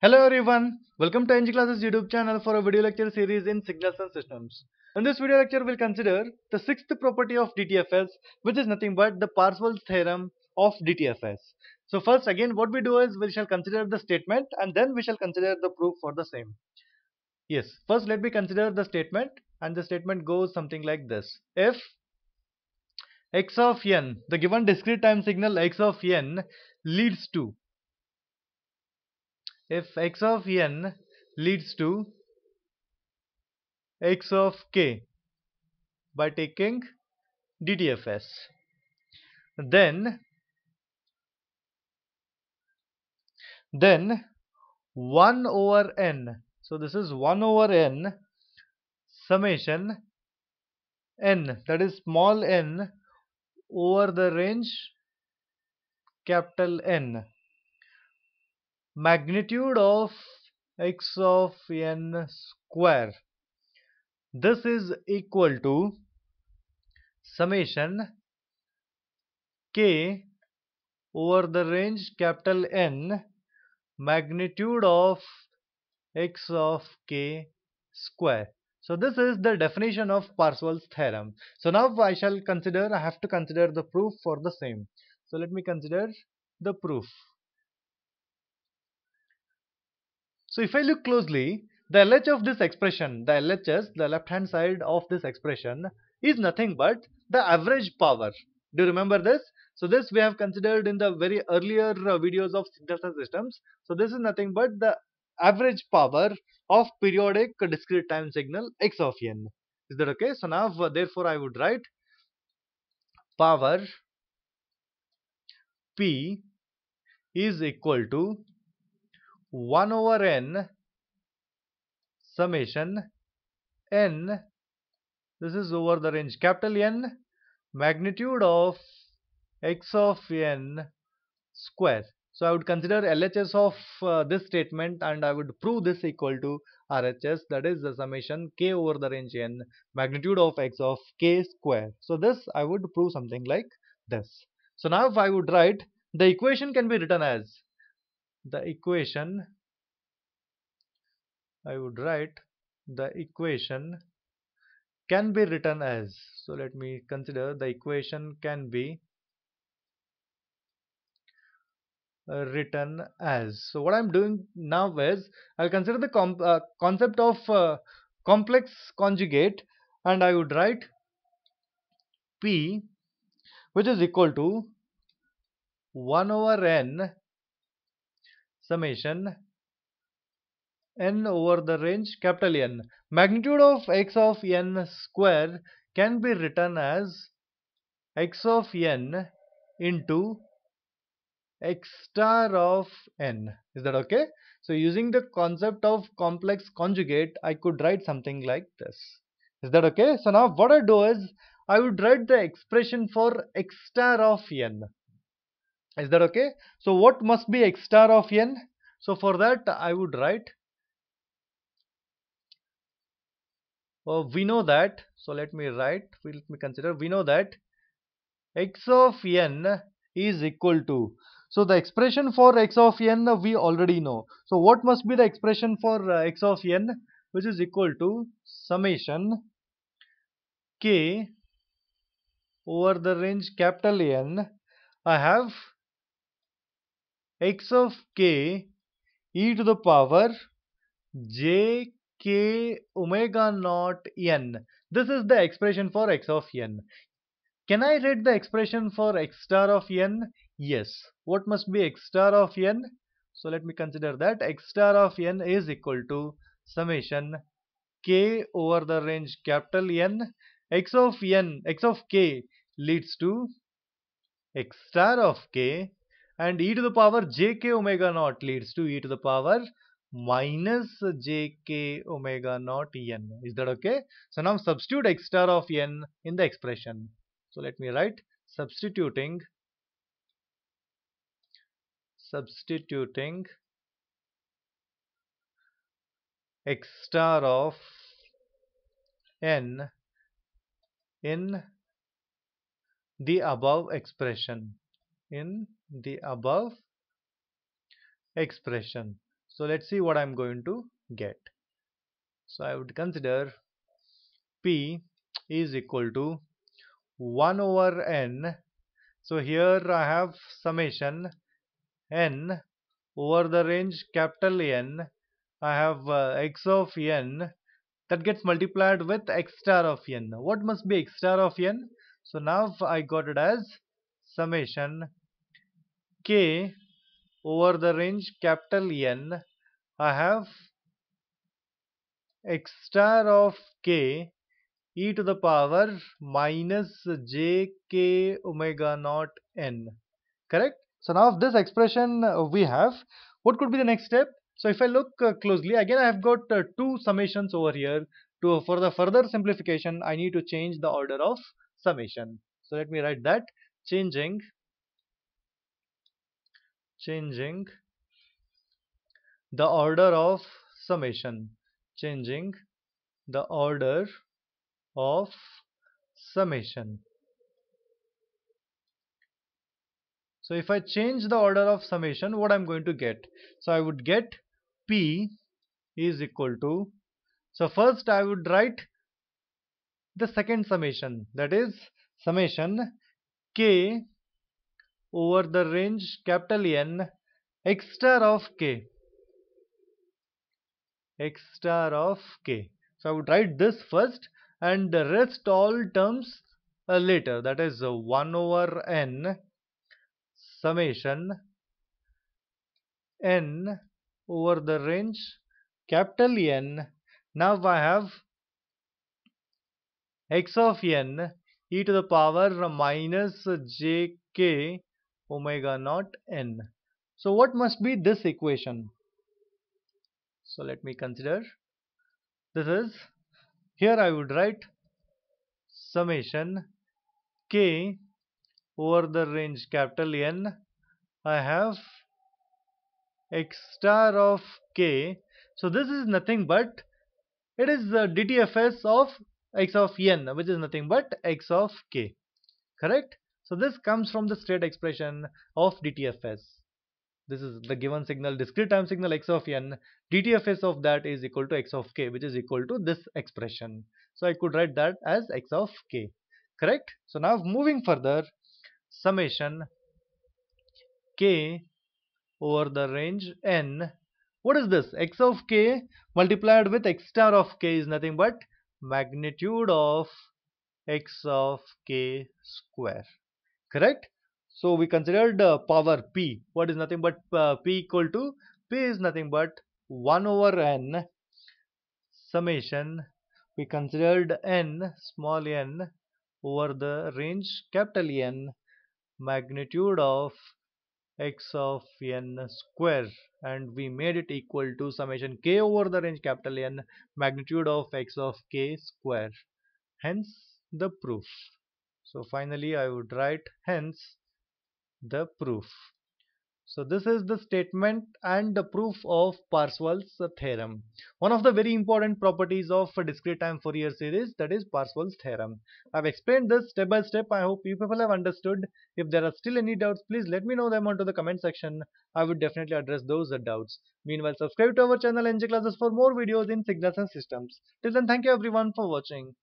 Hello everyone, welcome to EnggClasses YouTube channel for a video lecture series in Signals and Systems. In this video lecture we'll consider the sixth property of DTFS which is nothing but the Parseval's theorem of DTFS. So first again what we do is we shall consider the statement and then we shall consider the proof for the same. Yes, first let me consider the statement and the statement goes something like this. If x of n, the given discrete time signal x of n leads to if x of n leads to x of k by taking DTFS then then 1 over n so this is 1 over n summation n that is small n over the range capital N magnitude of x of n square this is equal to summation k over the range capital N magnitude of x of k square so this is the definition of Parseval's theorem. So now I shall consider, I have to consider the proof for the same. So let me consider the proof. So if I look closely, the LH of this expression, the LHS, the left hand side of this expression is nothing but the average power. Do you remember this? So this we have considered in the very earlier uh, videos of signals systems. So this is nothing but the average power of periodic discrete time signal x of n. Is that okay? So now therefore I would write power p is equal to 1 over n summation n this is over the range capital N magnitude of x of n square so I would consider LHS of uh, this statement and I would prove this equal to RHS that is the summation k over the range n magnitude of x of k square. So this I would prove something like this. So now if I would write the equation can be written as the equation I would write the equation can be written as so let me consider the equation can be Uh, written as. So what I'm doing now is I'll consider the uh, concept of uh, complex conjugate and I would write P which is equal to 1 over n summation n over the range capital N. Magnitude of x of n square can be written as x of n into x star of n. Is that okay? So using the concept of complex conjugate, I could write something like this. Is that okay? So now what I do is, I would write the expression for x star of n. Is that okay? So what must be x star of n? So for that I would write, uh, we know that, so let me write, let me consider, we know that x of n is equal to so the expression for x of n we already know. So what must be the expression for uh, x of n which is equal to summation k over the range capital N I have x of k e to the power j k omega naught n. This is the expression for x of n. Can I write the expression for x star of n? Yes. What must be x star of n? So let me consider that x star of n is equal to summation k over the range capital N x of n x of k leads to x star of k and e to the power jk omega naught leads to e to the power minus jk omega naught n. Is that okay? So now substitute x star of n in the expression. So let me write substituting substituting x star of n in the above expression in the above expression So let's see what I'm going to get. So I would consider P is equal to 1 over n. So here I have summation n over the range capital N. I have uh, x of n that gets multiplied with x star of n. What must be x star of n? So now I got it as summation k over the range capital N. I have x star of k e to the power minus j k omega naught n. Correct? So now this expression uh, we have, what could be the next step? So if I look uh, closely, again I have got uh, two summations over here. To For the further simplification, I need to change the order of summation. So let me write that changing changing the order of summation. Changing the order of summation. So if I change the order of summation what I'm going to get? So I would get P is equal to so first I would write the second summation that is summation k over the range capital N x star of k x star of k. So I would write this first and the rest all terms uh, later that is uh, 1 over n summation n over the range capital N. Now I have x of n e to the power minus jk omega naught n. So what must be this equation? So let me consider. This is, here I would write summation k over the range capital N. I have x star of k. So this is nothing but, it is the DTFS of x of n which is nothing but x of k. Correct? So this comes from the state expression of DTFS. This is the given signal, discrete time signal x of n. DTFS of that is equal to x of k, which is equal to this expression. So I could write that as x of k. Correct? So now moving further, summation k over the range n. What is this? x of k multiplied with x star of k is nothing but magnitude of x of k square correct? So we considered uh, power p. What is nothing but uh, p equal to p is nothing but 1 over n summation. We considered n small n over the range capital N magnitude of x of n square. And we made it equal to summation k over the range capital N magnitude of x of k square. Hence the proof so finally I would write hence the proof. So this is the statement and the proof of Parseval's theorem. One of the very important properties of discrete time Fourier series that is Parseval's theorem. I've explained this step by step. I hope you people have understood. If there are still any doubts, please let me know them onto the comment section. I would definitely address those doubts. Meanwhile, subscribe to our channel EnggClasses for more videos in signals and systems. Till then, thank you everyone for watching.